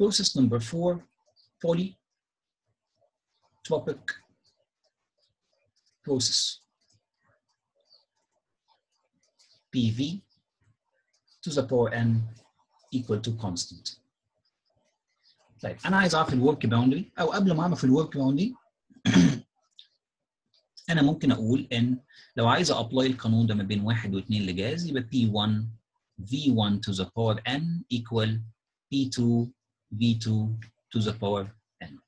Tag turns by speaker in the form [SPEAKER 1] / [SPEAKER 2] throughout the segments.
[SPEAKER 1] process number four polytropic process PV to the power n equal to constant. طيب أنا عايز أعرف ال work boundary أو قبل ما أعرف ال work boundary أنا ممكن أقول إن لو عايز apply القانون ده ما بين واحد واثنين لجاز يبقى P1 V1 to the power n equal P2 V2 to the power n.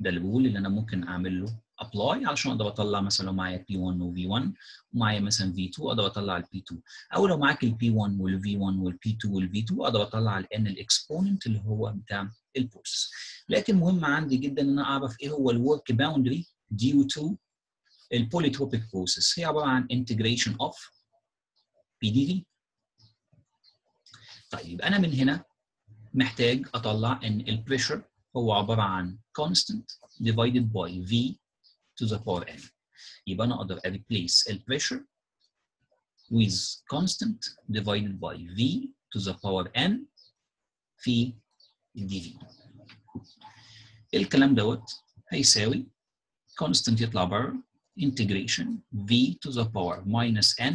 [SPEAKER 1] ده اللي بقول اللي أنا ممكن أعمل له apply علشان أقدر أطلع مثلا لو معايا P1 و V1 ومعايا مثلا V2 أقدر أطلع ال P2 أو لو معاك ال P1 وال V1 وال P2 وال V2 أقدر أطلع ال N ال exponent اللي هو بتاع ال process لكن مهم عندي جدا إن أنا أعرف إيه هو ال work boundary due to ال polytropic process هي عبارة عن integration of PDV طيب أنا من هنا محتاج اطلع ان ال pressure هو عباره عن constant divided by V to the power n يبقى أنا أقدر replace ال pressure with constant divided by V to the power n في dV الكلام دوت هيساوي constant يطلع بره integration V to the power minus n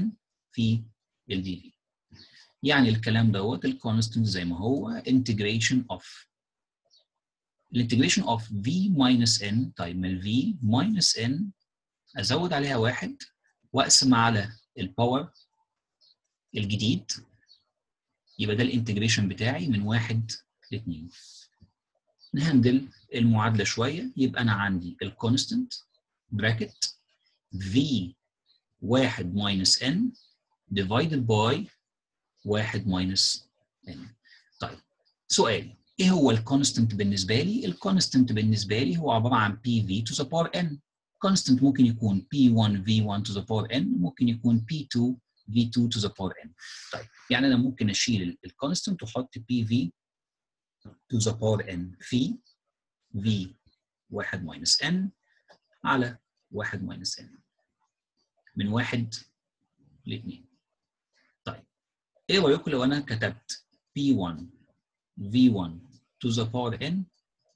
[SPEAKER 1] في ال dV يعني الكلام دوت ال constant زي ما هو integration of. ال integration of V minus n طيب من V minus n أزود عليها واحد وأقسم على ال power الجديد. يبقى ده ال integration بتاعي من واحد لاثنين نهندل المعادلة شوية. يبقى أنا عندي ال constant bracket V واحد minus n divided by واحد minus n طيب سؤال إيه هو ال constant بالنسبة لي؟ ال constant بالنسبة لي هو عبارة عن PV to the power n. constant ممكن يكون P1 V1 to the power n ممكن يكون P2 V2 to the power n. طيب يعني أنا ممكن أشيل ال constant وأحط PV to the power n في V 1 minus n على 1 minus n من 1 ل 2. إيه رايكم لو أنا كتبت P1 V1 to the power n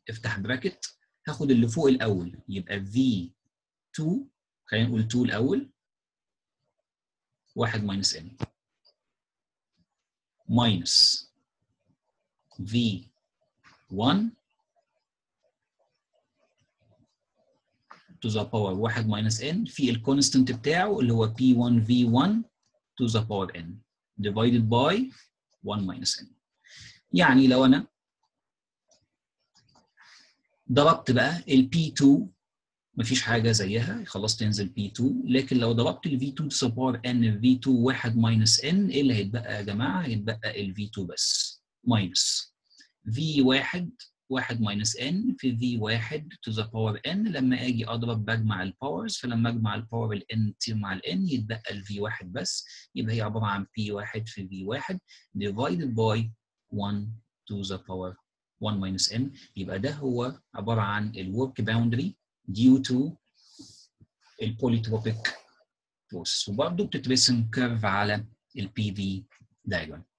[SPEAKER 1] أفتح bracket هاخد اللي فوق الأول يبقى V2 خلينا نقول 2 الأول 1 minus n. Minus V1 to the power 1 minus n في الكونستنت بتاعه اللي هو P1 V1 to the power n. divided by 1 minus n يعني لو أنا ضربت بقى ال P2 مفيش حاجة زيها خلاص تنزل P2 لكن لو ضربت ال V2 to the power n V2 1 minus n إيه اللي هيتبقى يا جماعة؟ هيتبقى ال V2 بس minus V1 1 minus n في V1 to the power n. لما آجي أضرب بجمع الباورز فلما أجمع ال power ال n مع ال n يتبقى ال V1 بس. يبقى هي عبارة عن P1 في V1 divided by 1 to the power 1 minus n. يبقى ده هو عبارة عن ال work boundary due to ال polytropic process وبرضه بتترسم curve على ال PV diagram.